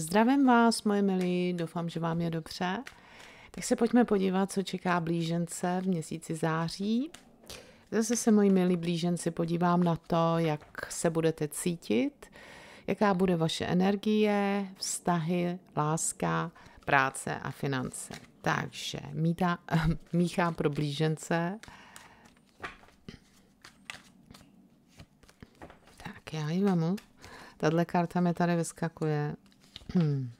Zdravím vás, moje milí, doufám, že vám je dobře. Tak se pojďme podívat, co čeká blížence v měsíci září. Zase se, moji milí blíženci, podívám na to, jak se budete cítit, jaká bude vaše energie, vztahy, láska, práce a finance. Takže míta, míchá pro blížence. Tak já ji vemu. Tahle karta mi tady vyskakuje. Hmm.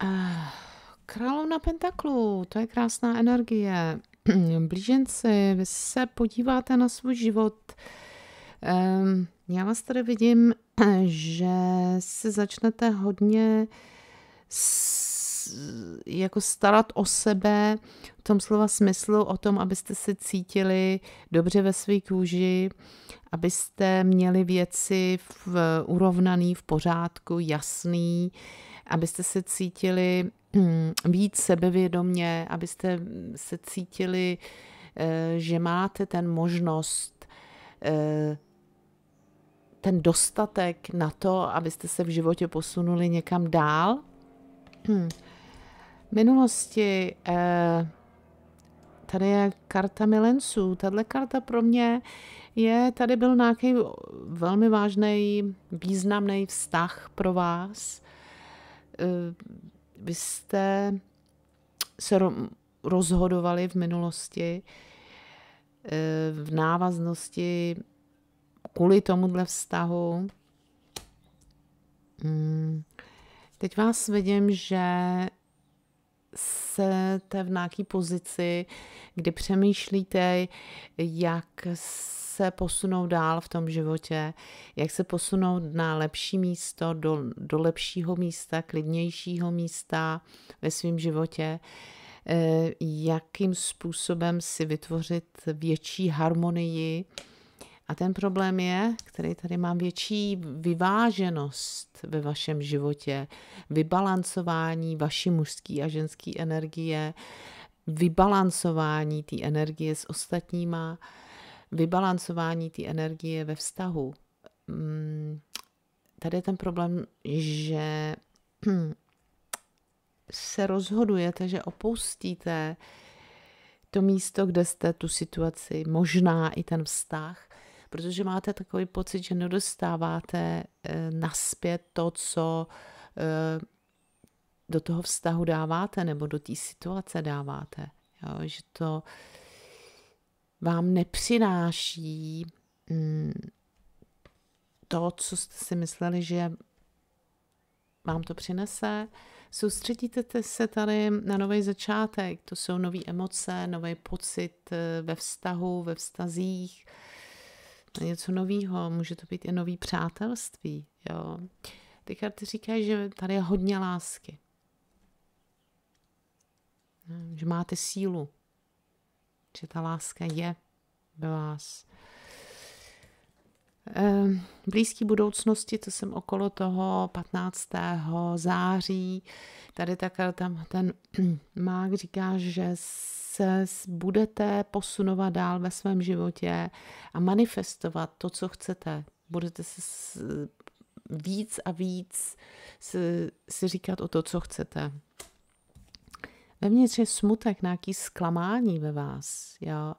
Královna pentaklu, to je krásná energie. Blíženci, vy se podíváte na svůj život. Já vás tady vidím, že se začnete hodně jako starat o sebe v tom slova smyslu, o tom, abyste se cítili dobře ve své kůži, abyste měli věci v, urovnaný, v pořádku, jasný, abyste se cítili hm, víc sebevědomně, abyste se cítili, eh, že máte ten možnost, eh, ten dostatek na to, abyste se v životě posunuli někam dál. Hm. Minulosti eh, tady je karta milenců. Tahle karta pro mě je, tady byl nějaký velmi vážný, významný vztah pro vás. Eh, vy jste se rozhodovali v minulosti eh, v návaznosti kvůli tomuhle vztahu. Hmm. Teď vás vidím, že jste v nějaké pozici, kdy přemýšlíte, jak se posunout dál v tom životě, jak se posunout na lepší místo, do, do lepšího místa, klidnějšího místa ve svém životě, eh, jakým způsobem si vytvořit větší harmonii. A ten problém je, který tady mám větší vyváženost ve vašem životě, vybalancování vaší mužské a ženské energie, vybalancování té energie s ostatníma, vybalancování té energie ve vztahu. Mm, tady je ten problém, že se rozhodujete, že opustíte to místo, kde jste, tu situaci, možná i ten vztah, protože máte takový pocit, že nedostáváte eh, naspět to, co eh, do toho vztahu dáváte nebo do té situace dáváte. Jo, že to vám nepřináší mm, to, co jste si mysleli, že vám to přinese. Soustředíte se tady na nový začátek, to jsou nové emoce, nový pocit eh, ve vztahu, ve vztazích, něco nového, může to být i nový přátelství. Jo. Ty karty říkají, že tady je hodně lásky. Že máte sílu, že ta láska je ve vás. Ehm, v blízké budoucnosti, co jsem okolo toho 15. září, tady tak tam ten mák říká, že se budete posunovat dál ve svém životě a manifestovat to, co chcete. Budete se víc a víc si, si říkat o to, co chcete. Vevnitř je smutek, nějaký zklamání ve vás. Jo?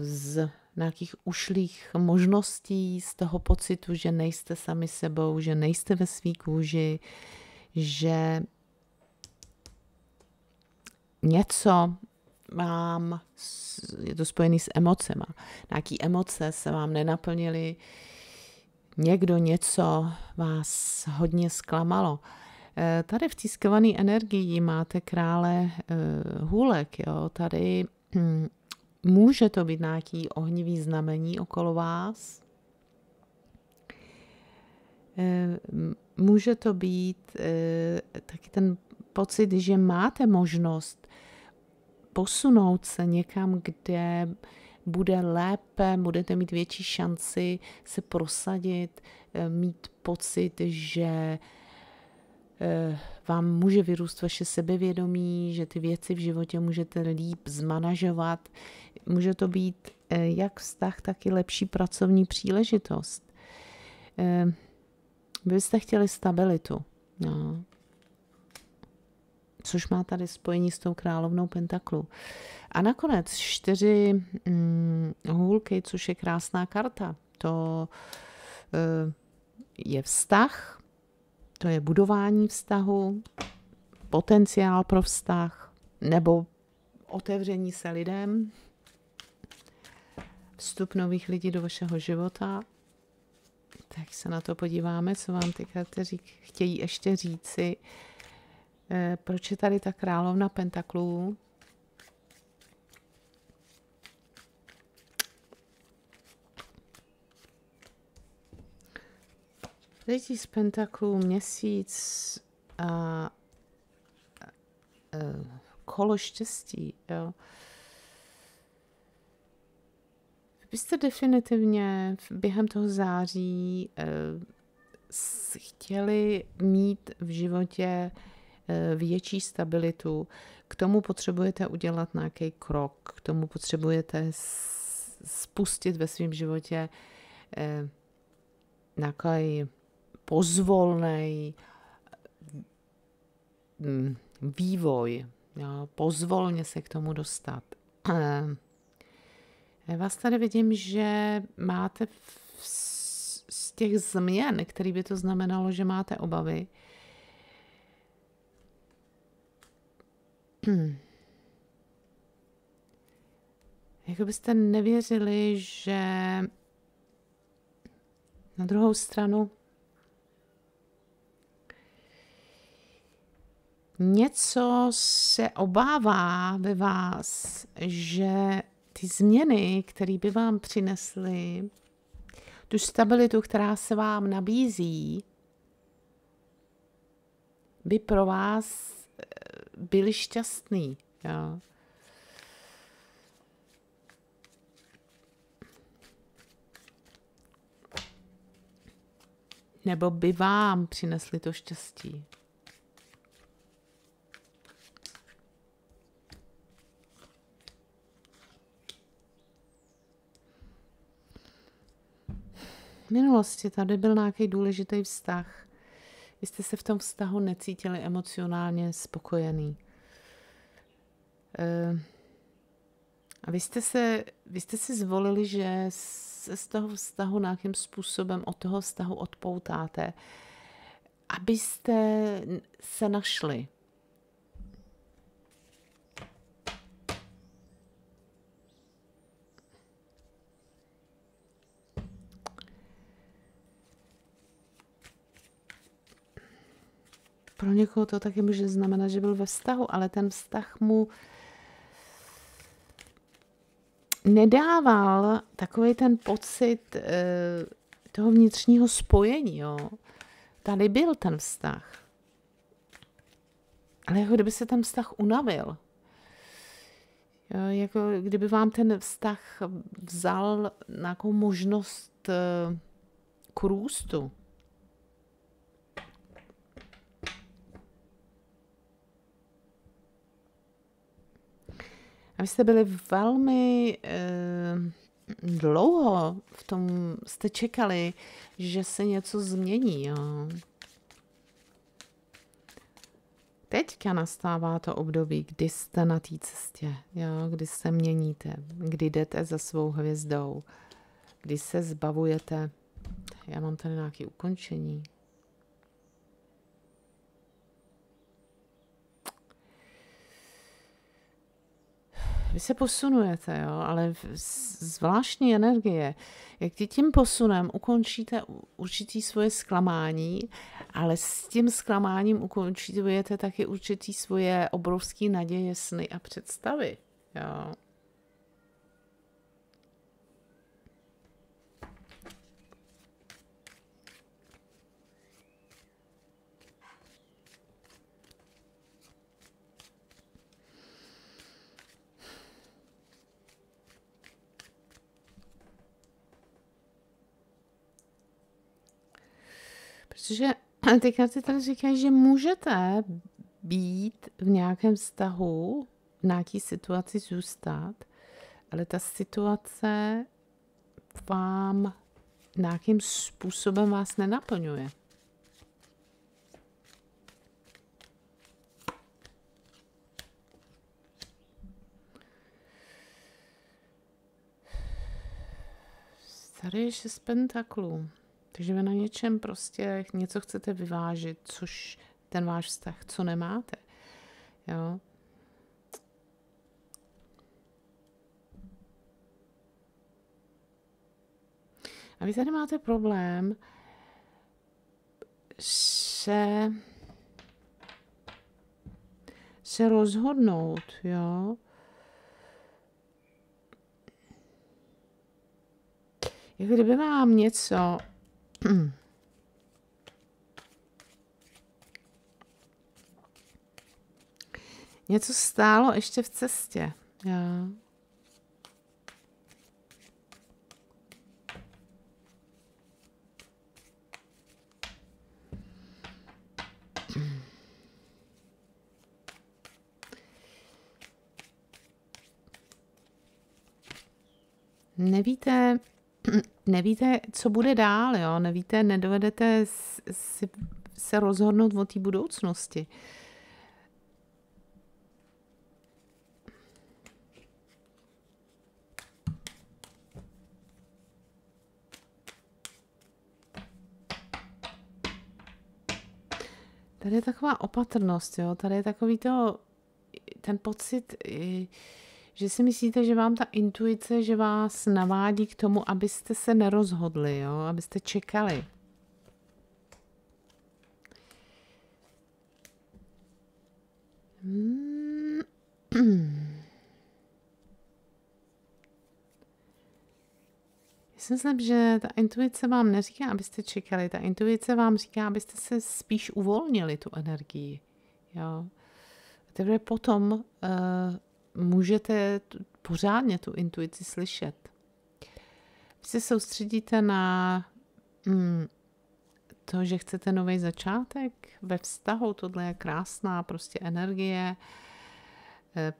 Z nějakých ušlých možností, z toho pocitu, že nejste sami sebou, že nejste ve svý kůži, že něco vám, je to spojený s emocema, nějaký emoce se vám nenaplnily, někdo něco vás hodně zklamalo. Eh, tady v tiskované energii máte krále eh, hůlek, jo? tady hm, může to být nějaký ohnivý znamení okolo vás. Eh, může to být taky ten pocit, že máte možnost posunout se někam, kde bude lépe, budete mít větší šanci se prosadit, mít pocit, že eh, vám může vyrůst vaše sebevědomí, že ty věci v životě můžete líp zmanažovat. Může to být eh, jak vztah, tak i lepší pracovní příležitost. Vy byste chtěli stabilitu. No. Což má tady spojení s tou královnou Pentaklu. A nakonec čtyři mm, hůlky, což je krásná karta. To e, je vztah, to je budování vztahu, potenciál pro vztah, nebo otevření se lidem, vstup nových lidí do vašeho života. Tak se na to podíváme, co vám ty karty chtějí ještě říci. Proč je tady ta královna pentaklů? Třetí z pentaklů, měsíc a, a, a kolo štěstí. Jo. Vy byste definitivně během toho září e, chtěli mít v životě větší stabilitu. K tomu potřebujete udělat nějaký krok, k tomu potřebujete spustit ve svém životě e, nějaký pozvolný mm, vývoj, pozvolně se k tomu dostat. Já vás tady vidím, že máte z těch změn, který by to znamenalo, že máte obavy, jako byste nevěřili, že na druhou stranu něco se obává ve vás, že ty změny, které by vám přinesly, tu stabilitu, která se vám nabízí, by pro vás byly šťastný. Jo. Nebo by vám přinesli to štěstí. minulosti tady byl nějaký důležitý vztah. Vy jste se v tom vztahu necítili emocionálně spokojený. Eh, a vy jste, se, vy jste si zvolili, že se z toho vztahu nějakým způsobem od toho vztahu odpoutáte, abyste se našli. Pro někoho to taky může znamenat, že byl ve vztahu, ale ten vztah mu nedával takový ten pocit e, toho vnitřního spojení. Jo. Tady byl ten vztah. Ale jako kdyby se ten vztah unavil. Jo, jako kdyby vám ten vztah vzal nějakou možnost e, k růstu. A vy jste byli velmi eh, dlouho v tom, jste čekali, že se něco změní. Jo. Teďka nastává to období, kdy jste na té cestě, jo, kdy se měníte, kdy jdete za svou hvězdou, kdy se zbavujete. Já mám tady nějaké ukončení. Vy se posunujete, jo, ale zvláštní energie. Jak ty tím posunem ukončíte určitý svoje zklamání, ale s tím zklamáním ukončíte taky určitý svoje obrovské naděje, sny a představy. Jo. Protože ty karty tady říkají, že můžete být v nějakém vztahu, v nějaké situaci zůstat, ale ta situace vám nějakým způsobem vás nenaplňuje. Tady je šest pentaklů. Takže vy na něčem prostě něco chcete vyvážit, což ten váš vztah, co nemáte. Jo? A vy tady máte problém se, se rozhodnout, jo. Jako kdyby vám něco něco stálo ještě v cestě. Jo. Nevíte, nevíte, co bude dál, jo? nevíte, nedovedete si, se rozhodnout o té budoucnosti. Tady je taková opatrnost, jo? tady je takový to, ten pocit, že si myslíte, že vám ta intuice, že vás navádí k tomu, abyste se nerozhodli, jo? abyste čekali. Hmm. Já si myslím, že ta intuice vám neříká, abyste čekali. Ta intuice vám říká, abyste se spíš uvolnili tu energii. Jo? teprve potom uh, můžete pořádně tu intuici slyšet. Vy se soustředíte na hmm, to, že chcete nový začátek ve vztahu, tohle je krásná prostě energie. E,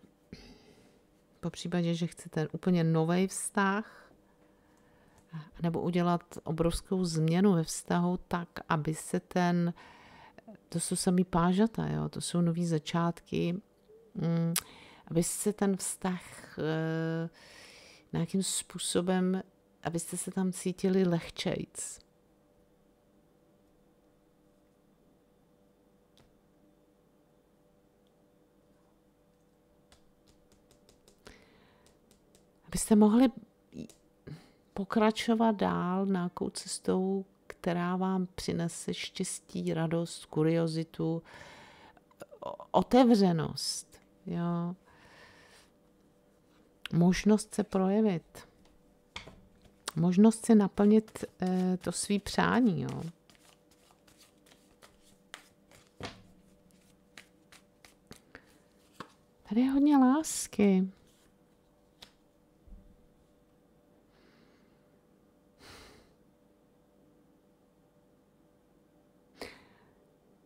po případě, že chcete úplně nový vztah, nebo udělat obrovskou změnu ve vztahu tak, aby se ten, to jsou samý pážata, jo, to jsou nový začátky, hmm, aby se ten vztah e, nějakým způsobem, abyste se tam cítili lehčejc. Abyste mohli pokračovat dál nějakou cestou, která vám přinese štěstí, radost, kuriozitu, otevřenost. Jo možnost se projevit, možnost si naplnit eh, to svý přání. Jo. Tady je hodně lásky.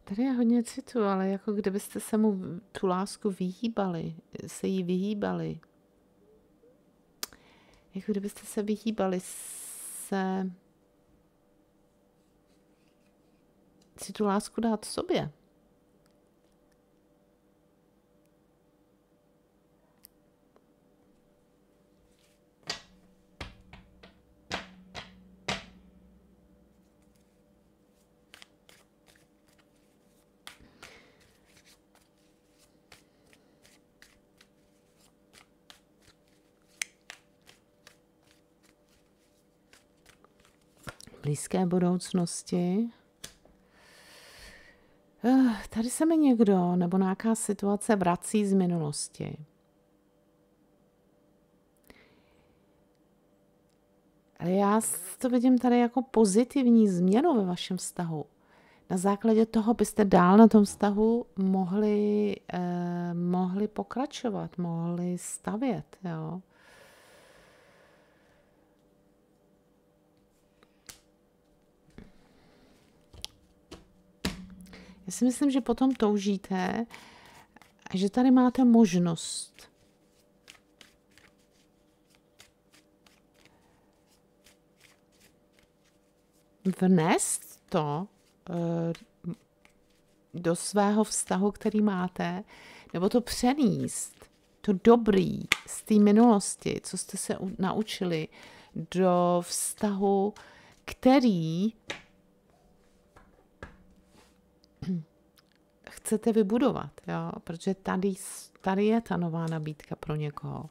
Tady je hodně citu, ale jako kdybyste se mu tu lásku vyhýbali, se jí vyhýbali jako kdybyste se vyhýbali se si tu lásku dát sobě. Blízké budoucnosti. Eh, tady se mi někdo nebo nějaká situace vrací z minulosti. Já to vidím tady jako pozitivní změnu ve vašem vztahu. Na základě toho byste dál na tom vztahu mohli, eh, mohli pokračovat, mohli stavět. Jo? Já si myslím, že potom toužíte a že tady máte možnost. Vnést to eh, do svého vztahu, který máte, nebo to přenést, to dobrý z té minulosti, co jste se naučili, do vztahu, který chcete vybudovat, jo? protože tady, tady je ta nová nabídka pro někoho.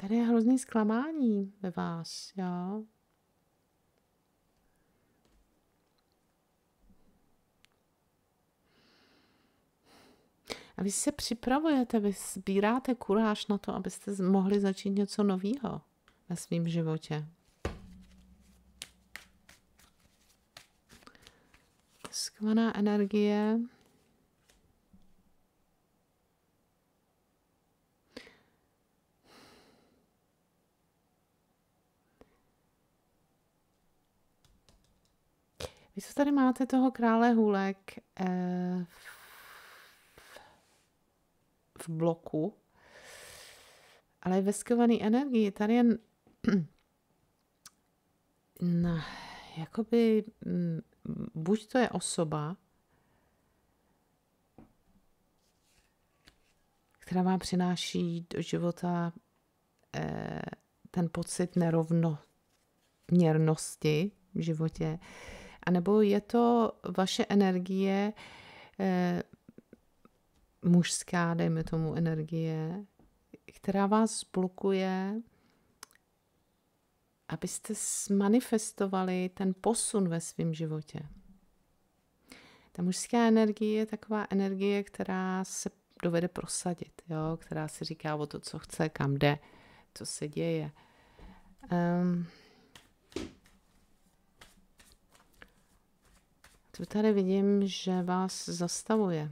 Tady je hrozný zklamání ve vás, jo. A vy se připravujete, vy sbíráte kuráž na to, abyste mohli začít něco nového ve svém životě. Skvělá energie. Vy co tady máte toho krále hůlek eh, v bloku, ale ve skované energii. Tady je na, jakoby, mm, buď to je osoba, která vám přináší do života eh, ten pocit nerovnoměrnosti v životě, anebo je to vaše energie, eh, mužská, dejme tomu, energie, která vás blokuje, abyste manifestovali ten posun ve svém životě. Ta mužská energie je taková energie, která se dovede prosadit, jo? která si říká o to, co chce, kam jde, co se děje. Um, tu tady vidím, že vás zastavuje.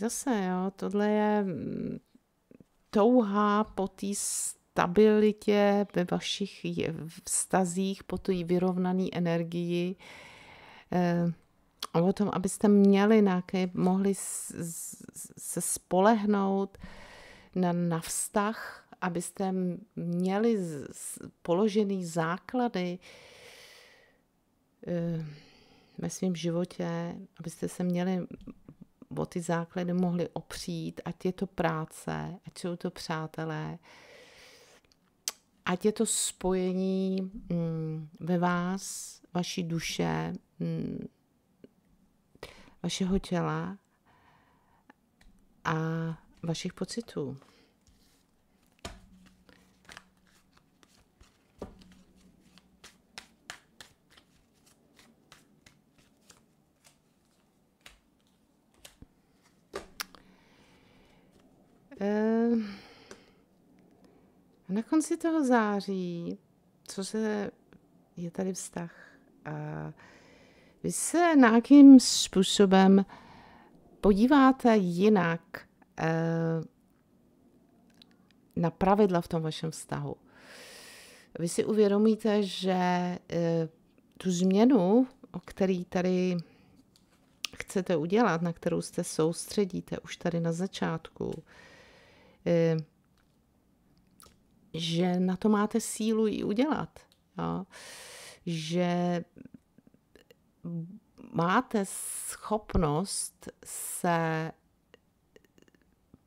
Zase, jo, tohle je mm, touha po té stabilitě ve vašich vztazích, po té vyrovnané energii, eh, o tom, abyste měli nějaké, mohli se spolehnout na, na vztah, abyste měli položený základy eh, ve svém životě, abyste se měli o ty základy mohli opřít, ať je to práce, ať jsou to přátelé, ať je to spojení mm, ve vás, vaší duše, mm, vašeho těla a vašich pocitů. Konci toho září, co se je tady vztah, a vy se nějakým způsobem podíváte jinak eh, na pravidla v tom vašem vztahu. Vy si uvědomíte, že eh, tu změnu, o který tady chcete udělat, na kterou jste soustředíte už tady na začátku, Eh, že na to máte sílu i udělat. Jo? Že máte schopnost se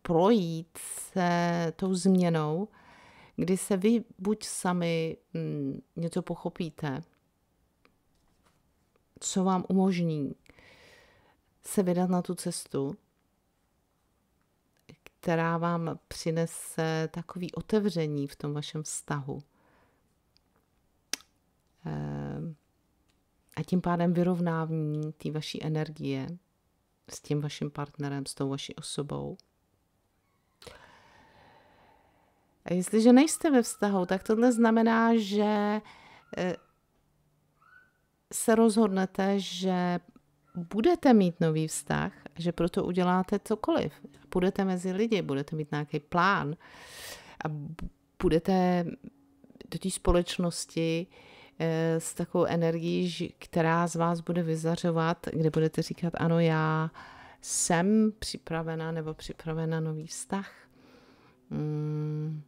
projít se tou změnou, kdy se vy buď sami hm, něco pochopíte, co vám umožní se vydat na tu cestu, která vám přinese takový otevření v tom vašem vztahu. Ehm, a tím pádem vyrovnávání té vaší energie s tím vaším partnerem, s tou vaší osobou. A jestliže nejste ve vztahu, tak tohle znamená, že eh, se rozhodnete, že budete mít nový vztah že proto uděláte cokoliv. Půjdete mezi lidi, budete mít nějaký plán a budete do té společnosti eh, s takovou energií, která z vás bude vyzařovat, kde budete říkat, ano, já jsem připravena nebo připravena nový vztah. Hmm.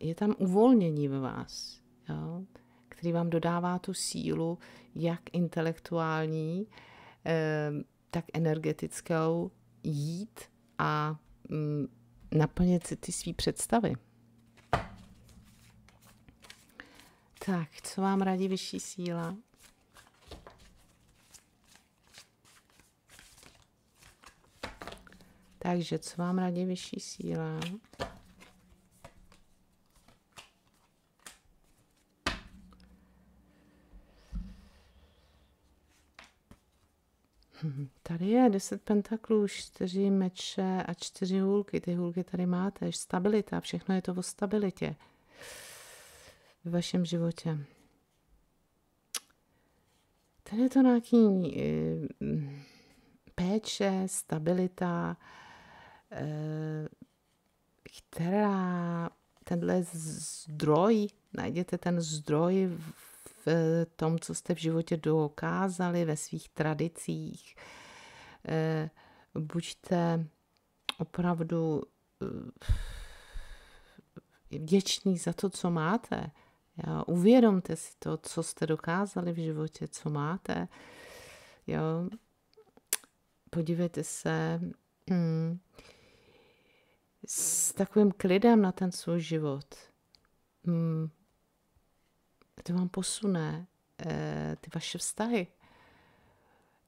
Je tam uvolnění ve vás, jo? který vám dodává tu sílu, jak intelektuální, tak energetickou, jít a mm, naplnit si ty své představy. Tak, co vám radí vyšší síla? Takže, co vám radí vyšší síla? Tady je 10 pentaklů, 4 meče a 4 hůlky. Ty hůlky tady máte. Stabilita, všechno je to o stabilitě v vašem životě. Tady je to nějaký eh, péče, stabilita, eh, která tenhle zdroj, najděte ten zdroj v tom, co jste v životě dokázali, ve svých tradicích. Eh, buďte opravdu vděční za to, co máte. Jo, uvědomte si to, co jste dokázali v životě, co máte. Jo. Podívejte se hmm, s takovým klidem na ten svůj život. Hmm, to vám posune eh, ty vaše vztahy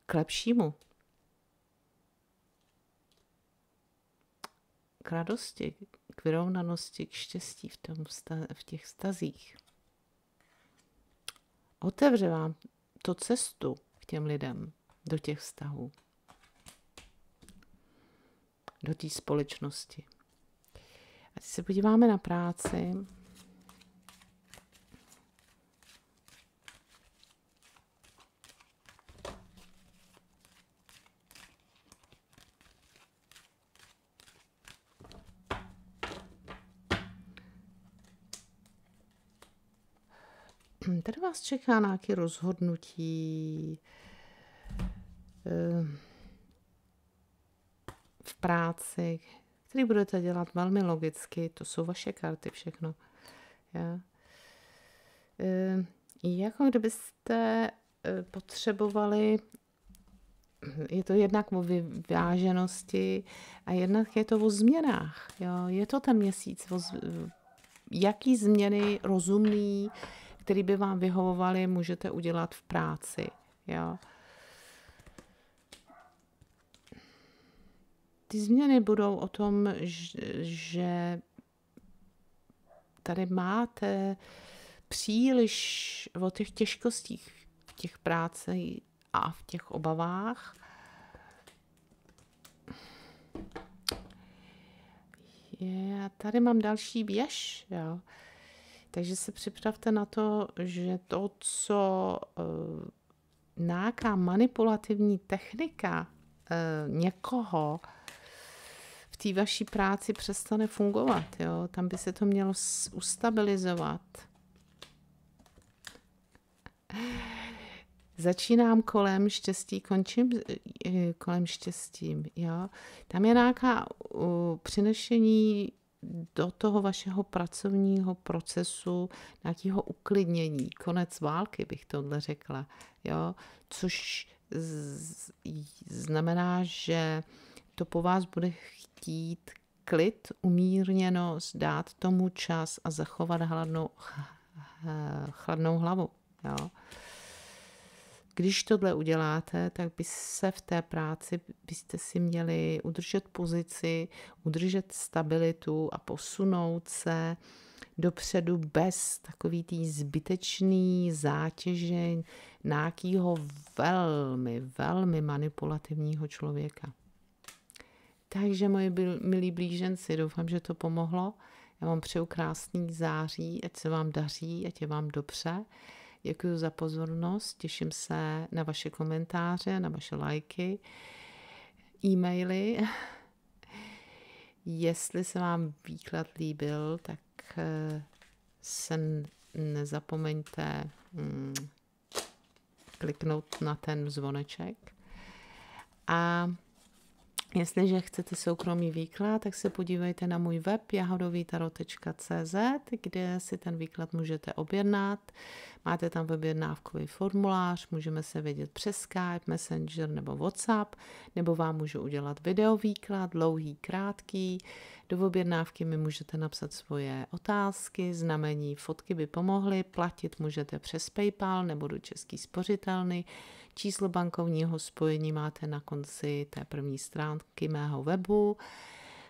k lepšímu. K radosti, k vyrovnanosti, k štěstí v, tom, v těch stazích otevře vám to cestu k těm lidem, do těch vztahů, do té společnosti. A teď se podíváme na práci. Tady vás čeká nějaké rozhodnutí eh, v práci, který budete dělat velmi logicky. To jsou vaše karty všechno. Ja. Eh, jako kdybyste eh, potřebovali je to jednak o vyváženosti a jednak je to o změnách. Jo. Je to ten měsíc, o z, jaký změny rozumný, který by vám vyhovovaly, můžete udělat v práci. Jo. Ty změny budou o tom, že tady máte příliš o těch těžkostích v těch práce a v těch obavách. Je, tady mám další věž. Jo. Takže se připravte na to, že to, co uh, nějaká manipulativní technika uh, někoho v té vaší práci přestane fungovat. Jo? Tam by se to mělo ustabilizovat. Začínám kolem štěstí, končím eh, kolem štěstím. Jo? Tam je nějaká uh, přinešení do toho vašeho pracovního procesu nějakého uklidnění, konec války bych tohle řekla, jo? což z, znamená, že to po vás bude chtít klid, umírněnost, dát tomu čas a zachovat hladnou, chladnou hlavu. Jo? Když tohle uděláte, tak by se v té práci byste si měli udržet pozici, udržet stabilitu a posunout se dopředu bez takový tý zbytečný zátěže nějakého velmi, velmi manipulativního člověka. Takže moji milí blíženci, doufám, že to pomohlo. Já vám přeju krásný září, ať se vám daří, ať je vám dobře. Děkuji za pozornost, těším se na vaše komentáře, na vaše lajky, e-maily. Jestli se vám výklad líbil, tak eh, se nezapomeňte hmm, kliknout na ten zvoneček. A Jestliže chcete soukromý výklad, tak se podívejte na můj web jahodovítaro.cz, kde si ten výklad můžete objednat. Máte tam objednávkový formulář, můžeme se vidět přes Skype, Messenger nebo WhatsApp, nebo vám můžu udělat videovýklad, dlouhý, krátký. Do objednávky mi můžete napsat svoje otázky, znamení, fotky by pomohly, platit můžete přes PayPal nebo do Český spořitelny. Číslo bankovního spojení máte na konci té první stránky mého webu.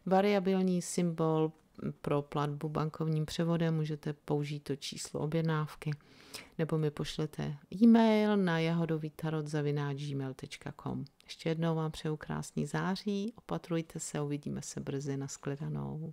Variabilní symbol pro platbu bankovním převodem můžete použít to číslo objednávky nebo mi pošlete e-mail na jahodovítarot.gmail.com Ještě jednou vám přeju krásný září, opatrujte se, uvidíme se brzy, nashledanou.